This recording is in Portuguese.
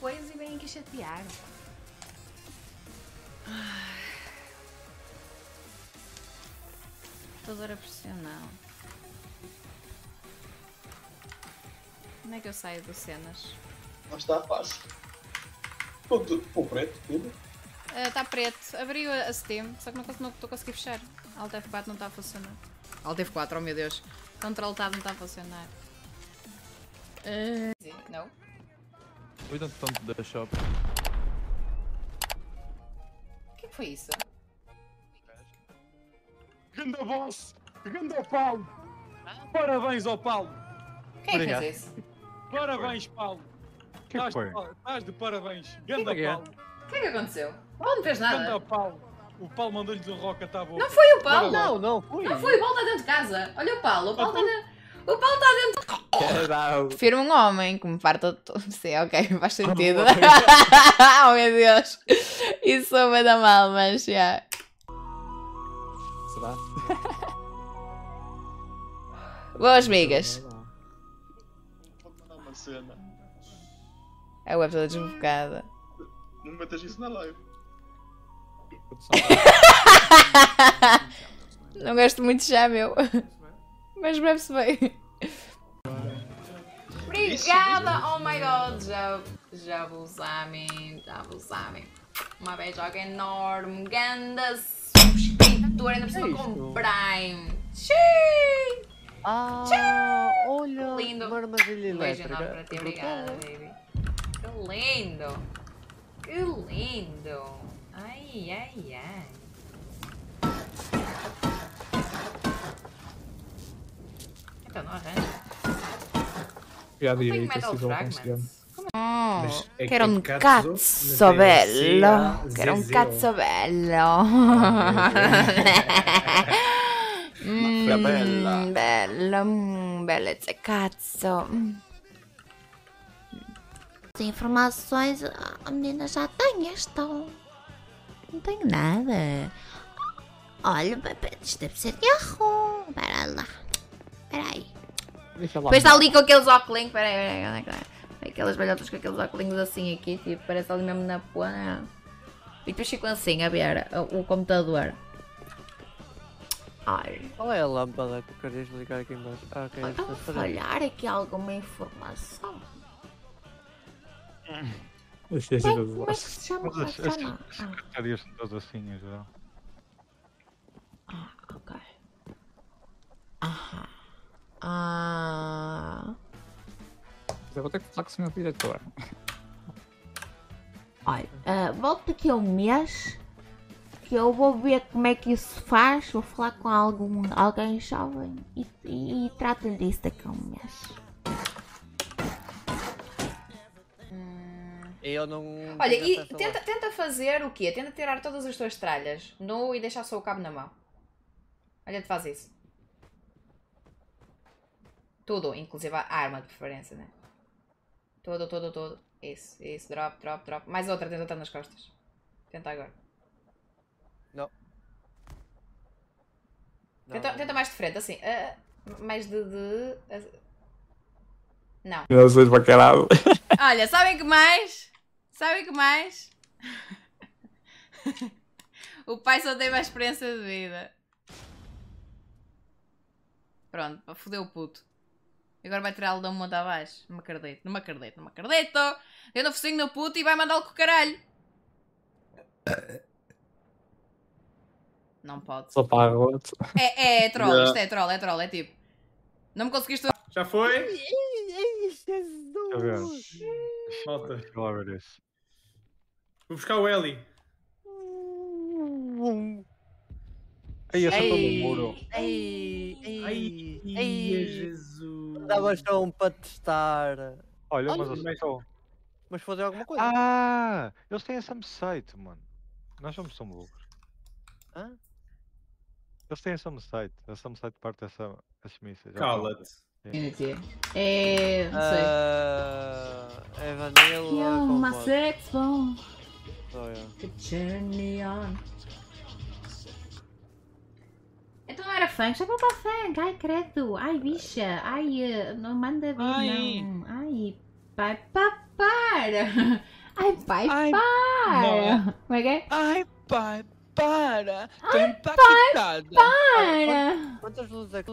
coisa e vêm aqui chatear. Toda profissional. Como é que eu saio do cenas? Não está fácil. Com tudo, com o preto, tudo. Está preto. Abri a Steam, só que não estou a conseguir fechar. Alt F4 não está a funcionar. Alt F4, oh meu Deus. Control Tab não está a funcionar. Uh... We don't to the shop. O que foi isso? Ganda boss! Ganda Paulo! Parabéns ao Paulo! Quem é que fez isso? Parabéns, Paulo! que Estás foi? de, estás de parabéns! Ganda que? Paulo! O que é que aconteceu? O Paulo não fez nada. Ganda Paulo! O Paulo mandou-lhes um roca tá bom. Não foi o Paulo! Não, não fui. Não foi, o Paulo está dentro de casa. Olha o Paulo, o Paulo está dentro. O Paulo está dentro. Out. Prefiro um homem que me parta todo. Sim, ok, faz sentido. oh meu Deus. Isso vai dar mal, mas já. Será? Boas migas. Vou mandar uma cena. A web toda desbocada. Não metas isso na live. Não gosto muito já, meu. Mas bebe-se bem. Obrigada! Oh my god! Já, já vos amem, já vos amem. Uma beijoca enorme, ganda escritor, ainda por cima com Prime. Xiii! Ah, olha, Lindo. uma armadilha Um beijo enorme para ti, obrigada, baby. Que lindo! Que lindo! Ai, ai, ai. Então não arranja. Já Tenho direito, metal se vão conseguir. fragments. Oh, quero um cazzo, é bello. sia Quero um cazzo bello. Mm, bella. bello, mm, bello esse cazzo. As informações a menina já tem estão. Não tenho nada. Olha, isto deve ser erro. Espera lá. Espera aí. Deixa lá. Depois está ali com aqueles óculos. Peraí, peraí, onde é está? Aquelas velhotas com aqueles óculos assim aqui, tipo, parece ali mesmo na pona. E depois ficam assim a ver o, o computador. Ai, Qual é a lâmpada que querias ligar aqui embaixo? Ah, ok. é falhar aqui alguma informação. Deixa eu Como é, ver como é que se chama? As secretarias são todas assim, em geral. Ah, ok. Aham. Ah. Eu vou ter que falar com o senhor diretor. Olha, ah, volta aqui um mês que eu vou ver como é que isso se faz. Vou falar com algum, alguém jovem e, e, e trato-lhe disso daqui a um mês. Eu não. Olha, e tenta, tenta fazer o quê? Tenta tirar todas as tuas tralhas nu e deixar só o cabo na mão. Olha, te faz isso. Tudo, inclusive a arma de preferência, né? Tudo, tudo, tudo. Isso, isso, drop, drop, drop. Mais outra, tenta estar nas costas. Tenta agora. Não. Tenta, Não. tenta mais de frente, assim. ah, mais de. de ah, Não. Não sou esbacarado. Olha, sabem que mais? Sabem que mais? o pai só tem mais experiência de vida. Pronto, para foder o puto. Agora vai tirá-lo da monte abaixo. Não me acredito, não me acredito, não me acredito. Eu no focinho no puto e vai mandá-lo com o caralho. Não pode. Só para a outra. É, é troll, Yeah. isto é troll, é troll, é tipo. Não me conseguiste. Já foi? Jesus! Malta. Vou buscar o Eli. Aí, eu só no Ei, muro. Ei, ei. Jesus. Dava só um para testar. Olha, mas eu só estou. Mas fazer alguma coisa. Ah! Eles têm essa site, mano. Nós somos tão loucos. Hã? Eles têm essa site. Essa site parte dessa essas missas. Cala-te. É. Não sei. Ah, é vanilla. com mod. sex bomb. Oh, yeah. Turn me on era funk, já vou para funk. Ai, credo. Ai, bicha. Ai, eh, não manda vir, Ai. não. Ai, pai, papara. Ai, pai, Ai, para. Como é que é? Ai, pai, para. Ai, Pai, para. Ai, quantas luzes aqui?